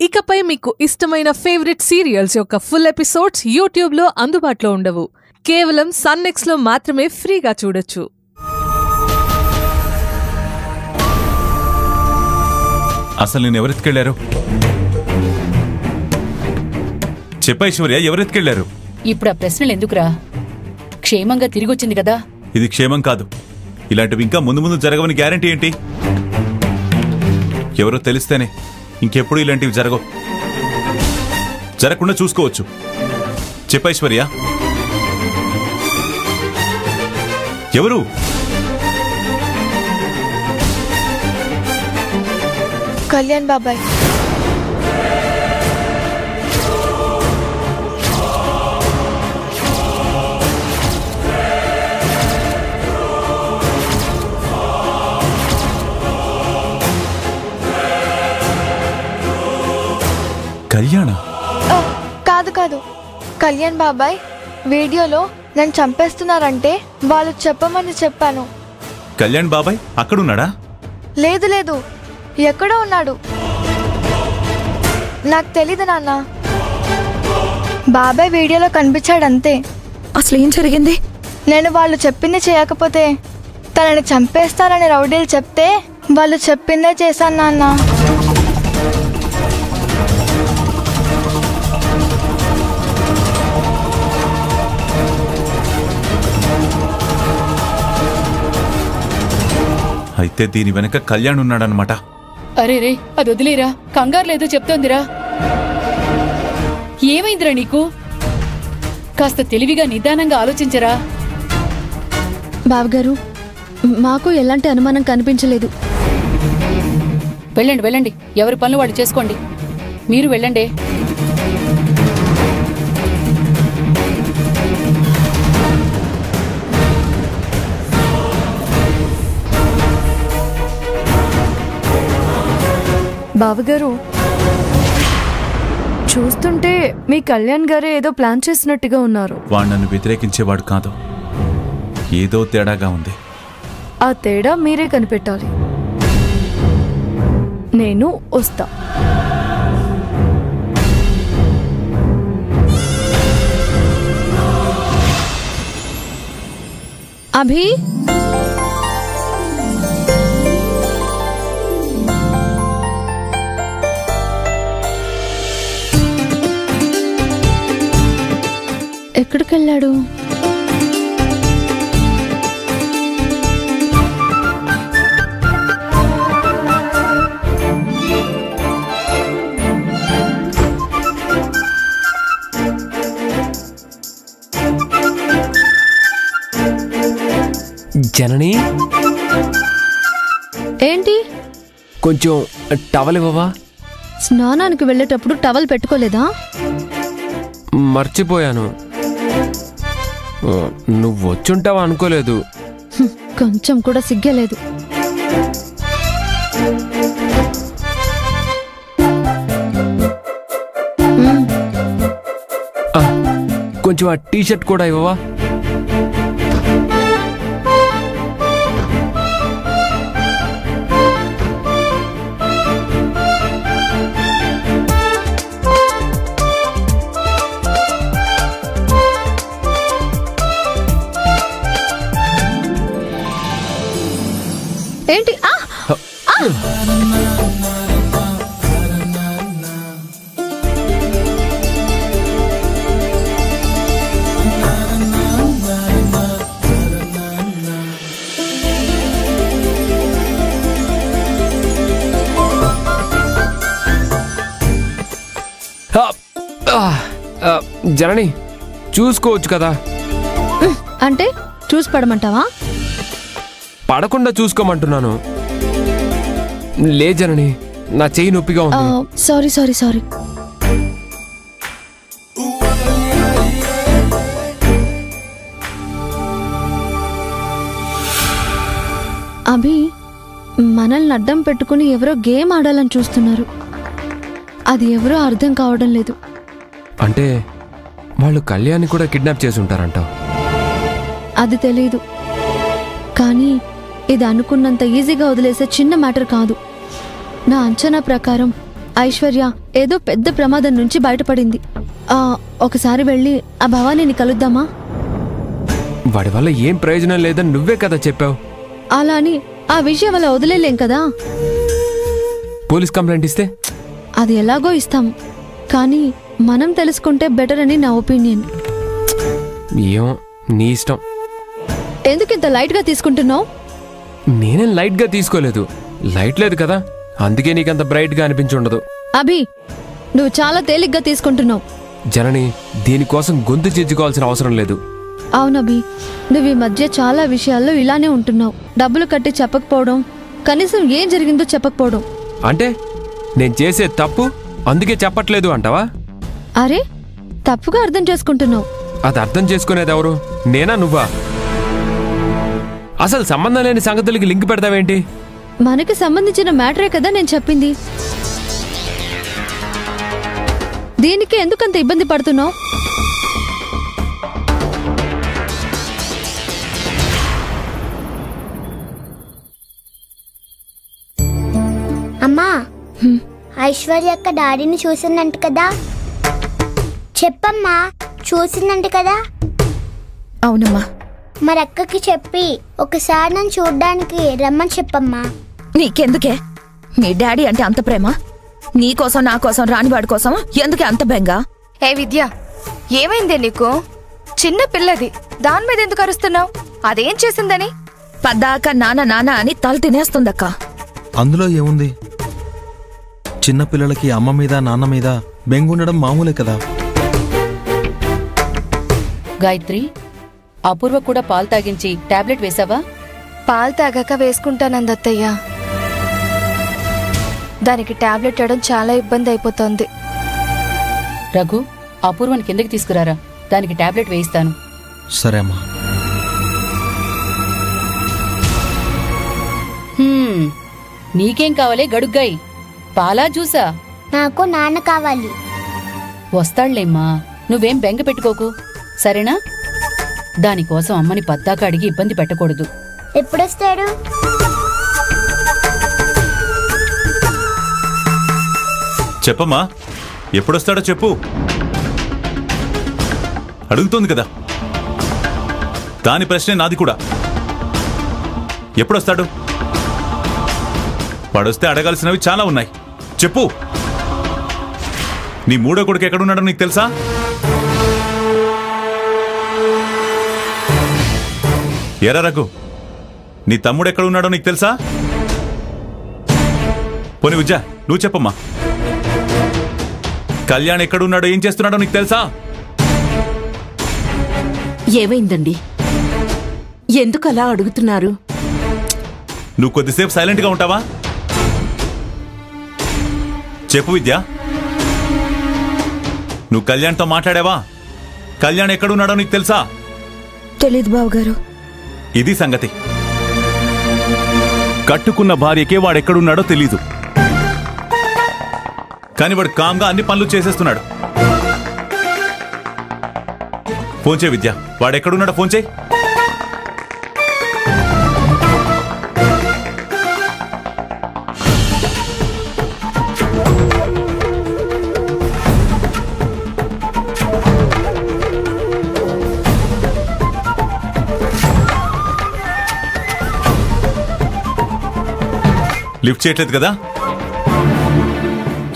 ఇకపై మీకు ఇష్టమైన ఫేవరెట్ సీరియల్స్ యొక్క ఫుల్ ఎపిసోడ్స్ యూట్యూబ్లో అందుబాటులో ఉండవు. కేవలం సన్నెక్స్లో మాత్రమే ఫ్రీగా చూడొచ్చు. అసలు నేను ఎవరెత్తుకెళ్ళారు చెప్పా ఐశ్వర్య ఎవరెత్తుకెళ్ళారు ఇప్పుడు ఆ ప్రశ్నలు ఎందుకురా? క్షేమంగా తిరిగొచ్చింది కదా. ఇది క్షేమం కాదు. ఇలాంటివి ఇంకా ముందు ముందు జరగవని గ్యారంటీ ఏంటి? ఎవరో తెలిస్తేనే. ఇంకెప్పుడు ఇలాంటివి జరగవు. జరగకుండా చూసుకోవచ్చు. చెప్పైశ్వర్య ఎవరు? కళ్యాణ్ బాబాయ్. కళ్యాణ? ఆ, కాదు కాదు. కళ్యాణ్ బాబాయ్ వీడియోలో నన్ను చంపేస్తున్నారంటే వాళ్ళు చెప్పమని చెప్పాను. కళ్యాణ్ బాబాయ్ అక్కడున్నాడా? లేదు లేదు. ఎక్కడో ఉన్నాడు. నాకు తెలీదు నాన్న. బాబాయ్ వీడియోలో కనిపించాడంతే. అసలు ఏం జరిగింది? నేను వాళ్ళు చెప్పింది చేయకపోతే తనని చంపేస్తారని రౌడీలు చెప్తే వాళ్ళు చెప్పిందే చేశాను నాన్న. అయితే దీని వెనక కళ్యాణ్ ఉన్నాడనమాట అరే రే అది వదిలేరా? కంగారు లేదో చెప్తోందిరా. ఏమైందిరా నీకు? కాస్త తెలివిగా నిదానంగా ఆలోచించరా. బావగారు మాకు ఎలాంటి అనుమానం కనిపించలేదు. వెళ్ళండి వెళ్ళండి. ఎవరి పనులు వాళ్ళు చేసుకోండి. మీరు వెళ్ళండి. బావగారు చూస్తుంటే మీ కళ్యాణ్ గారే ఏదో ప్లాన్ చేసినట్టుగా ఉన్నారు. వాడు నన్ను వ్యతిరేకించేవాడు కాదు. ఏదో తేడాగా ఉంది. ఆ తేడా మీరే కనిపెట్టాలి. నేను వస్తా. అభి? ఎక్కడికెళ్ళాడు? జనని? ఏంటి? కొంచెం టవల్ ఇవ్వవా? స్నానానికి వెళ్ళేటప్పుడు టవల్ పెట్టుకోలేదా? మర్చిపోయాను. నువ్వు వచ్చుంటావా అనుకోలేదు. కొంచెం కూడా సిగ్గలేదు. కొంచెం ఆ టీ షర్ట్ కూడా ఇవ్వవా? జనని చూసుకోవచ్చు కదా. అంటే చూసి పడమంటావా? పడకుండా చూసుకోమంటున్నాను. లే జనని నా చెయ్యి నొప్పిగా ఉంది. Sorry sorry sorry. అభి మనల్ని అడ్డం పెట్టుకుని ఎవరో గేమ్ ఆడాలని చూస్తున్నారు. అది ఎవరో అర్థం కావడం లేదు. అంటే వాళ్ళు కళ్యాణ్ని కూడా కిడ్నాప్ చేసి ఉంటారంట. అది తెలీదు. కానీ ఇది అనుకున్నంత ఈజీగా వదిలేసే చిన్న మ్యాటర్ కాదు. నా అంచనా ప్రకారం ఐశ్వర్య ఏదో పెద్ద ప్రమాదం నుంచి బయటపడింది. ఆ, ఒకసారి వెళ్ళి ఆ భవానీని కలుద్దామా? వాడి వల్ల ఏం ప్రయోజనం లేదని నువ్వే కదా చెప్పావు. అలా అని ఆ విషయం వల్ల వదిలేలేం కదా? పోలీస్ కంప్లైంట్ ఇస్తే? అది ఎలాగో ఇస్తాం. కానీ మనం తెలుసుకుంటే బెటర్ అని నా ఒపీనియన్. ఏం నీ ఇష్టం. ఎందుకు ఇంత లైట్గా తీసుకుంటున్నావు? నేనేం లైట్గా తీసుకోలేదు. లైట్ లేదు కదా? అందుకే నీకంత బ్రైట్గా అనిపించి ఉండదు. అభి నువ్వు చాలా తేలిగ్గా తీసుకుంటున్నావు. జనని దీనికోసం గొంతు చించుకోవాల్సిన అవసరం లేదు. అవునభి నువ్వు ఈ మధ్య చాలా విషయాల్లో ఇలానే ఉంటున్నావు. డబ్బులు కట్టి చెప్పకపోవడం కనీసం ఏం జరిగిందో చెప్పకపోవడం. అంటే నేను చేసే తప్పు అందుకే చెప్పట్లేదు అంటావా? అరే తప్పుగా అర్థం చేసుకుంటున్నావు. అది అర్థం చేసుకునేది ఎవరు? నేనా నువ్వా? అసలు సంబంధం లేని సంగతులకి లింక్ పెడతావేంటి? మనకి సంబంధించిన మ్యాటరే కదా నేను చెప్పింది. దీనికి ఎందుకంత ఇబ్బంది పడుతున్నావు? అమ్మా ఐశ్వర్య అక్క డాడీని చూసిందంట కదా? చెప్పమ్మా చూసిందంట కదా? అవునమ్మా. మరి అక్కకి చెప్పి ఒకసారి నన్ను చూడ్డానికి రమ్మని చెప్పమ్మా. నీకెందుకే? మీ డాడీ అంటే అంత ప్రేమ? నీకోసం నా కోసం రానివాడి కోసం ఎందుకే అంత బెంగ? ఏ విద్య ఏమైందే నీకు? చిన్న పిల్లది దాని మీద ఎందుకు అరుస్తున్నావు? అదేం చేసిందని? పద్దాక నాన్న నాన్న అని తల తినేస్తుందక్క. అందులో ఏముంది? చిన్న పిల్లలకి అమ్మ మీద నాన్న మీద బెంగుండడం మామూలే కదా. గాయత్రి అపూర్వ కూడా పాలు తాగించి టాబ్లెట్ వేసావా? పాలు తాగాక వేసుకుంటానంది అత్తయ్య దానికి టాబ్లెట్ వేయడం చాలా ఇబ్బంది అయిపోతుంది. రఘు అపూర్వని కిందకి తీసుకురారా? దానికి టాబ్లెట్ వేయిస్తాను. సరే అమ్మా. హ్మ్, నీకేం కావాలే? గడుగ్గాయి పాలా జ్యూసా? నాకు నాన్న కావాలి. వస్తాళ్ళేమ్మా నువ్వేం బెంగ పెట్టుకోకు. సరేనా? దానికోసం అమ్మని పద్దాక అడిగి ఇబ్బంది పెట్టకూడదు. ఎప్పుడొస్తాడు? చెప్పమ్మా. ఎప్పుడొస్తాడో చెప్పు. అడుగుతోంది కదా. దాని ప్రశ్నే నాది కూడా. ఎప్పుడొస్తాడు? వాడొస్తే అడగాల్సినవి చాలా ఉన్నాయి. చెప్పు. నీ మూడో కొడుకు ఎక్కడున్నాడో నీకు తెలుసా? ఎరా రఘు నీ తమ్ముడు ఎక్కడున్నాడో నీకు తెలుసా? పోని విద్య నువ్వు చెప్పమ్మా. కళ్యాణ్ ఎక్కడున్నాడో ఏం చేస్తున్నాడో నీకు తెలుసా? ఏమైందండి? ఎందుకు అలా అడుగుతున్నారు? నువ్వు కొద్దిసేపు సైలెంట్గా ఉంటావా? చెప్పు విద్య. నువ్వు కళ్యాణ్తో మాట్లాడావా? కళ్యాణ్ ఎక్కడున్నాడో నీకు తెలుసా? తెలీదు బావగారు. ఇది సంగతి. కట్టుకున్న భార్యకే వాడెక్కడున్నాడో తెలీదు. కానీ వాడు కామ్గా అన్ని పనులు చేసేస్తున్నాడు. ఫోన్ చేయి విద్య. వాడెక్కడున్నాడో ఫోన్ చేయి. లిఫ్ట్ చేయట్లేదు కదా?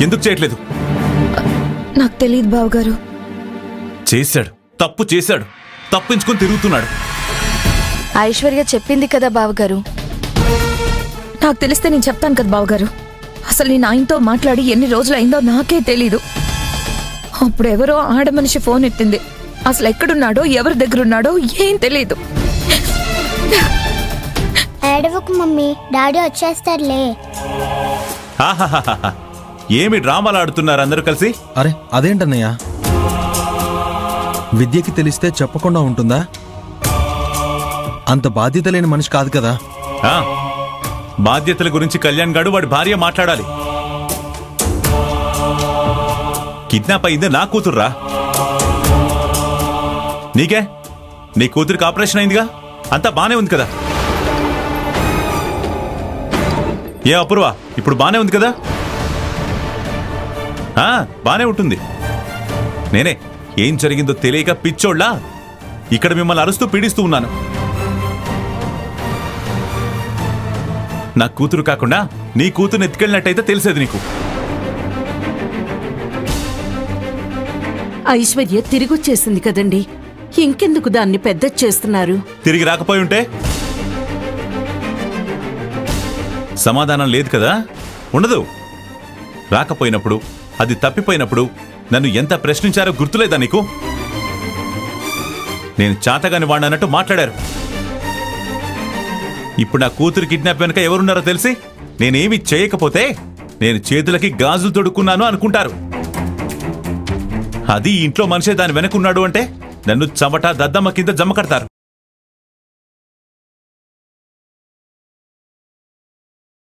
ఎందుకు చేయట్లేదు? నాకు తెలియదు బావగారు. చేశాడు. తప్పు చేశాడు. తప్పించుకొని తిరుగుతున్నాడు. ఐశ్వర్య చెప్పింది కదా బావగారు. నాకు తెలిస్తే నేను చెప్తాను కదా బావగారు. అసలు నేను ఆయనతో మాట్లాడి ఎన్ని రోజులైందో నాకే తెలీదు. అప్పుడు ఎవరో ఆడ మనిషి ఫోన్ ఎత్తింది. అసలు ఎక్కడున్నాడో ఎవరి దగ్గరున్నాడో ఏం తెలీదు. ఏడవకు మమ్మీ. డాడీ వచ్చేస్తారులే. ఏమి డ్రామాలు ఆడుతున్నారు అందరూ కలిసి? అరే అదేంటన్నయ్య? విద్యకి తెలిస్తే చెప్పకుండా ఉంటుందా? అంత బాధ్యత లేని మనిషి కాదు కదా. ఆ, బాధ్యతల గురించి కళ్యాణ్ గాడు వాడి భార్య మాట్లాడాలి. కిడ్నాప్ అయింది నా కూతుర్రా. నీకే? నీ కూతురికి ఆపరేషన్ అయిందిగా? అంతా బానే ఉంది కదా. ఏ అపూర్వ ఇప్పుడు బానే ఉంది కదా? బానే ఉంటుంది. నేనే ఏం జరిగిందో తెలియక పిచ్చోళ్ళా. ఇక్కడ మిమ్మల్ని అరుస్తూ పీడిస్తూ ఉన్నాను. నా కూతురు కాకుండా నీ కూతురు ఎత్తుకెళ్ళినట్టయితే తెలిసేది నీకు. ఐశ్వర్య తిరిగొచ్చేసింది కదండి. ఇంకెందుకు దాన్ని పెద్ద చేస్తున్నారు? తిరిగి రాకపోయి ఉంటే? సమాధానం లేదు కదా? ఉండదు. రాకపోయినప్పుడు అది తప్పిపోయినప్పుడు నన్ను ఎంత ప్రశ్నించారో గుర్తులేదా నీకు? నేను చాతగాని వాడినట్టు మాట్లాడారు. ఇప్పుడు నా కూతురు కిడ్నాప్ వెనుక ఎవరున్నారో తెలిసి నేనేమి చేయకపోతే నేను చేతులకి గాజులు తొడుక్కున్నాను అనుకుంటారు. అది ఇంట్లో మనిషే దాని వెనకున్నాడు అంటే నన్ను చమట దద్దమ్మ కింద జమ కడతారు.